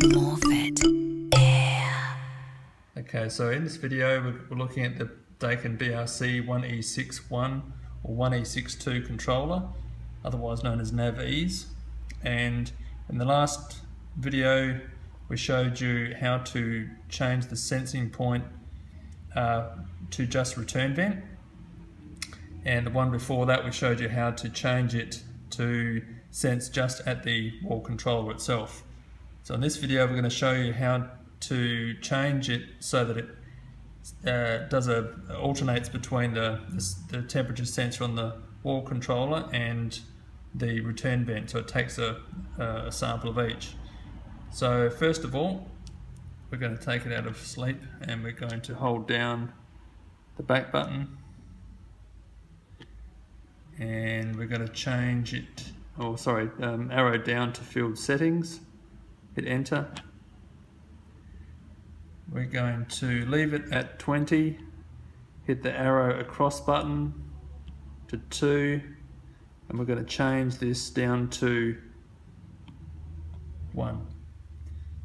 Air. Okay, so in this video we're, we're looking at the Daikin BRC 1E61 or 1E62 controller, otherwise known as NavEase. And in the last video we showed you how to change the sensing point uh, to just return vent. And the one before that we showed you how to change it to sense just at the wall controller itself. So in this video we're going to show you how to change it so that it uh, does a alternates between the, the, the temperature sensor on the wall controller and the return vent so it takes a, a sample of each. So first of all we're going to take it out of sleep and we're going to hold down the back button. And we're going to change it oh sorry um, arrow down to field settings hit enter. We're going to leave it at 20 hit the arrow across button to 2 and we're going to change this down to 1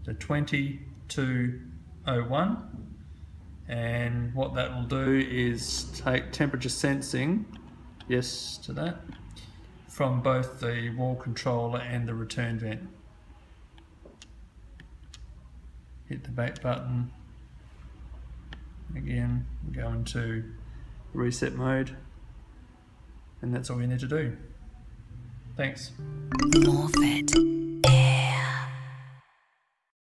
so 20 to 01 and what that will do is take temperature sensing yes to that from both the wall controller and the return vent hit the back button. Again go into reset mode. And that's all you need to do. Thanks. Morphett